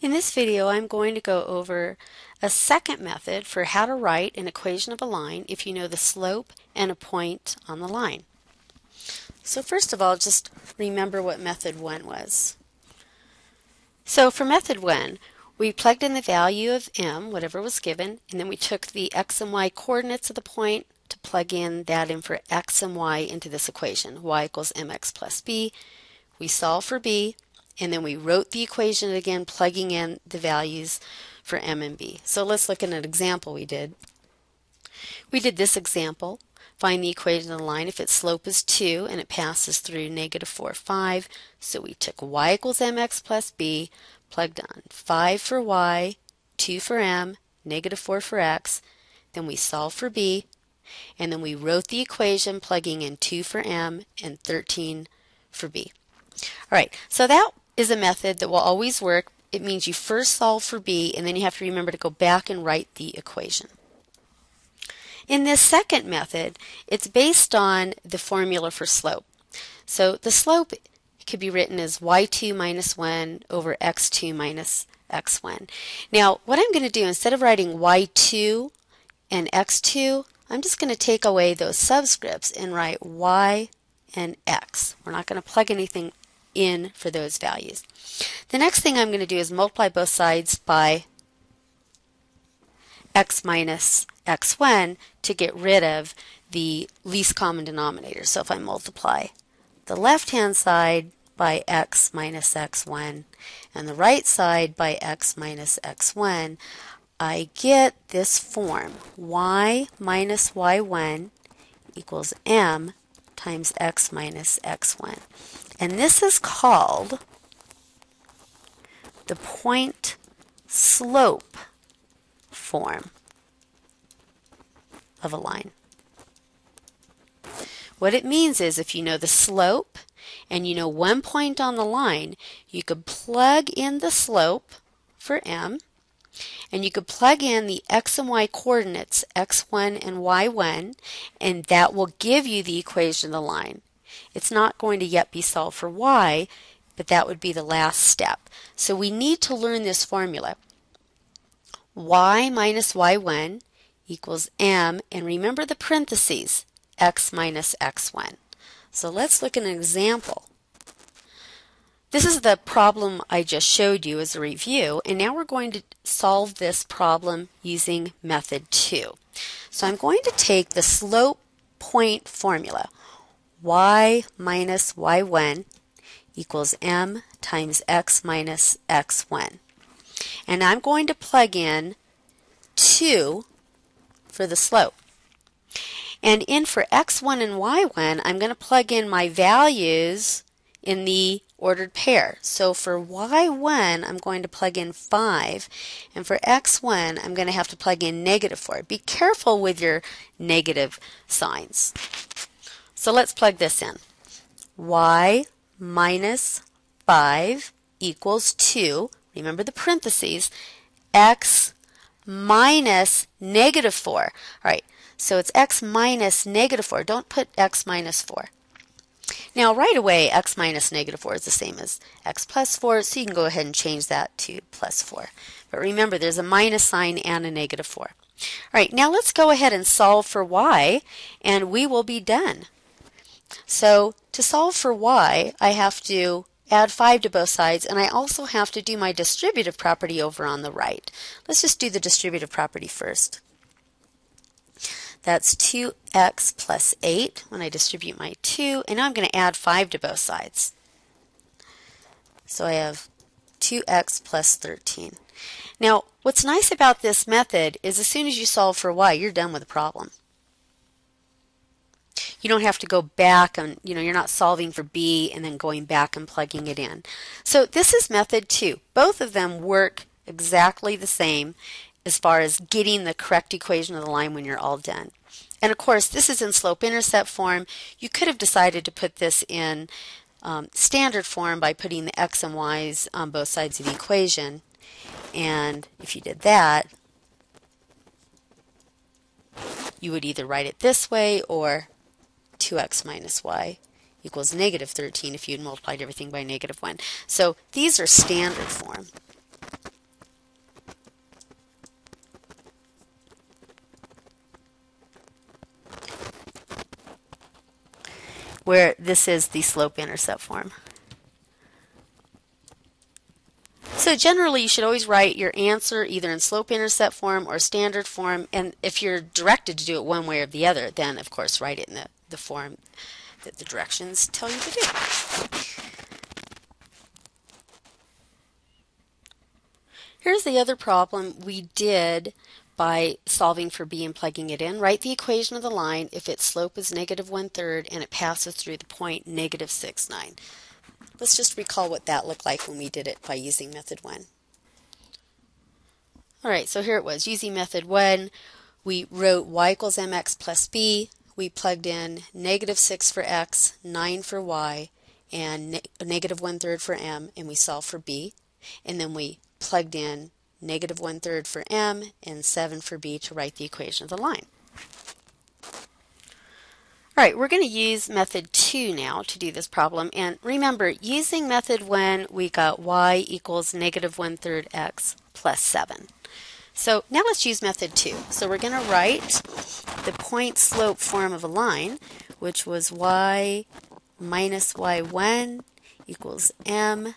In this video I'm going to go over a second method for how to write an equation of a line if you know the slope and a point on the line. So first of all just remember what method 1 was. So for method 1 we plugged in the value of m, whatever was given, and then we took the x and y coordinates of the point to plug in that in for x and y into this equation, y equals mx plus b. We solve for b, and then we wrote the equation again, plugging in the values for m and b. So let's look at an example we did. We did this example. Find the equation of the line if its slope is 2 and it passes through negative 4, 5. So we took y equals mx plus b, plugged on 5 for y, 2 for m, negative 4 for x. Then we solved for b, and then we wrote the equation plugging in 2 for m and 13 for b. All right, so that is a method that will always work. It means you first solve for b and then you have to remember to go back and write the equation. In this second method, it's based on the formula for slope. So the slope could be written as y2 minus 1 over x2 minus x1. Now, what I'm going to do, instead of writing y2 and x2, I'm just going to take away those subscripts and write y and x. We're not going to plug anything in for those values. The next thing I'm going to do is multiply both sides by x minus x1 to get rid of the least common denominator. So if I multiply the left-hand side by x minus x1 and the right side by x minus x1, I get this form, y minus y1 equals m times x minus x1. And this is called the point slope form of a line. What it means is if you know the slope and you know one point on the line, you could plug in the slope for m and you could plug in the x and y coordinates x1 and y1 and that will give you the equation of the line. It's not going to yet be solved for y, but that would be the last step. So we need to learn this formula. y minus y1 equals m, and remember the parentheses, x minus x1. So let's look at an example. This is the problem I just showed you as a review, and now we're going to solve this problem using method 2. So I'm going to take the slope point formula, y minus y1 equals m times x minus x1. And I'm going to plug in 2 for the slope. And in for x1 and y1, I'm going to plug in my values in the ordered pair. So for y1, I'm going to plug in 5, and for x1, I'm going to have to plug in negative 4. Be careful with your negative signs. So let's plug this in. y minus 5 equals 2. Remember the parentheses. x minus negative 4. All right, so it's x minus negative 4. Don't put x minus 4. Now right away x minus negative 4 is the same as x plus 4, so you can go ahead and change that to plus 4. But remember there's a minus sign and a negative 4. All right, now let's go ahead and solve for y, and we will be done. So to solve for y, I have to add 5 to both sides, and I also have to do my distributive property over on the right. Let's just do the distributive property first. That's 2x plus 8 when I distribute my 2, and now I'm going to add 5 to both sides. So I have 2x plus 13. Now, what's nice about this method is as soon as you solve for y, you're done with the problem you don't have to go back and you know you're not solving for b and then going back and plugging it in. So this is method two. Both of them work exactly the same as far as getting the correct equation of the line when you're all done. And of course this is in slope intercept form. You could have decided to put this in um, standard form by putting the x and y's on both sides of the equation. And if you did that you would either write it this way or 2x minus y equals negative 13 if you'd multiplied everything by negative 1. So these are standard form. where this is the slope-intercept form. So generally you should always write your answer either in slope-intercept form or standard form and if you're directed to do it one way or the other then of course write it in the the form that the directions tell you to do. Here's the other problem we did by solving for b and plugging it in. Write the equation of the line if its slope is negative one-third and it passes through the point negative 6, 9. Let's just recall what that looked like when we did it by using method 1. Alright, so here it was. Using method 1, we wrote y equals mx plus b. We plugged in negative 6 for x, 9 for y, and ne negative one-third for m, and we solved for b. And then we plugged in negative one third for m and 7 for b to write the equation of the line. All right, we're going to use method 2 now to do this problem. And remember, using method 1, we got y equals negative one third x plus 7. So now let's use method 2. So we're going to write the point slope form of a line, which was y minus y1 equals m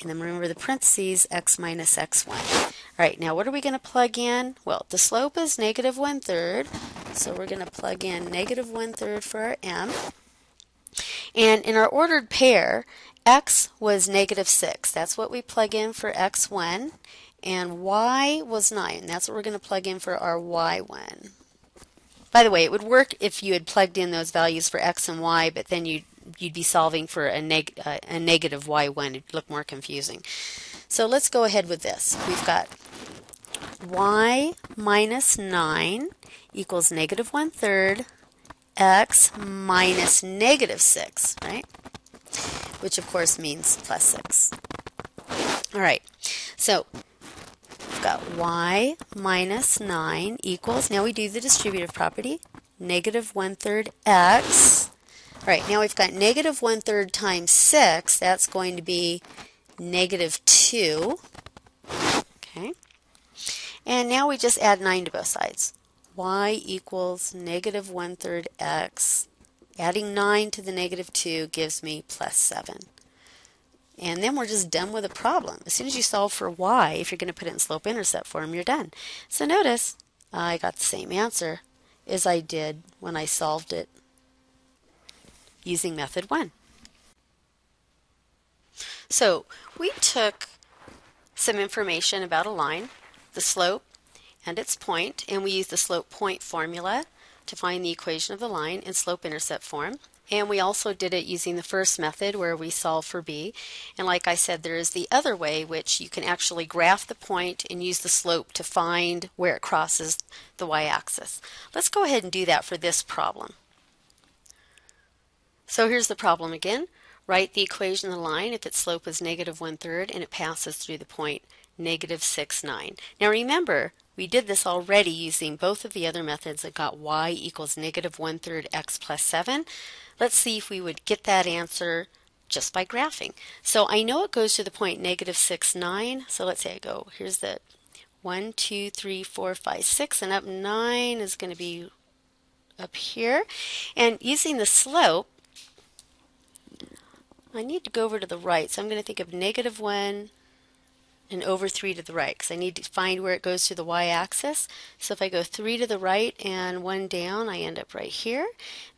and then remember the parentheses, x minus x1. All right, now what are we going to plug in? Well, the slope is negative one-third, so we're going to plug in negative one-third for our m. And in our ordered pair, x was negative 6. That's what we plug in for x1. And y was 9. That's what we're going to plug in for our y1. By the way, it would work if you had plugged in those values for x and y, but then you'd, you'd be solving for a, neg uh, a negative y1. It'd look more confusing. So let's go ahead with this. We've got y minus 9 equals negative 1 third x minus negative 6, right? Which of course means plus 6. All right, so we've got y minus 9 equals, now we do the distributive property, negative 1 third x all right, now we've got negative one-third times 6. That's going to be negative 2. Okay. And now we just add 9 to both sides. y equals negative one-third x. Adding 9 to the negative 2 gives me plus 7. And then we're just done with the problem. As soon as you solve for y, if you're going to put it in slope-intercept form, you're done. So notice I got the same answer as I did when I solved it using method 1. So we took some information about a line, the slope, and its point, and we used the slope point formula to find the equation of the line in slope-intercept form. And we also did it using the first method where we solve for b. And like I said, there is the other way which you can actually graph the point and use the slope to find where it crosses the y-axis. Let's go ahead and do that for this problem. So here's the problem again. Write the equation of the line if its slope is negative one-third and it passes through the point negative 6, 9. Now remember, we did this already using both of the other methods that got y equals negative one-third x plus 7. Let's see if we would get that answer just by graphing. So I know it goes to the point negative 6, 9. So let's say I go, here's the 1, 2, 3, 4, 5, 6, and up 9 is going to be up here. And using the slope, I need to go over to the right, so I'm going to think of negative 1 and over 3 to the right because I need to find where it goes to the y-axis. So if I go 3 to the right and 1 down, I end up right here.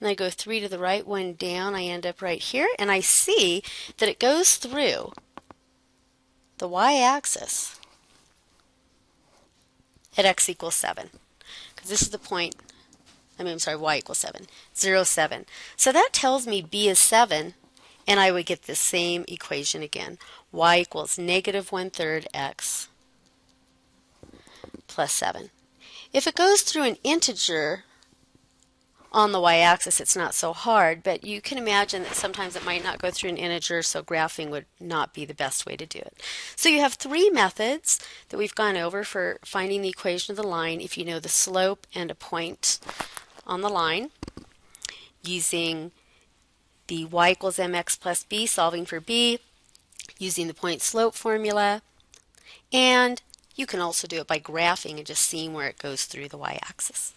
And I go 3 to the right, 1 down, I end up right here. And I see that it goes through the y-axis at x equals 7 because this is the point I mean, I'm sorry, y equals 7, 0, 7. So that tells me b is 7 and I would get the same equation again. y equals negative one-third x plus 7. If it goes through an integer on the y-axis, it's not so hard, but you can imagine that sometimes it might not go through an integer, so graphing would not be the best way to do it. So you have three methods that we've gone over for finding the equation of the line if you know the slope and a point on the line using the y equals mx plus b, solving for b, using the point slope formula, and you can also do it by graphing and just seeing where it goes through the y-axis.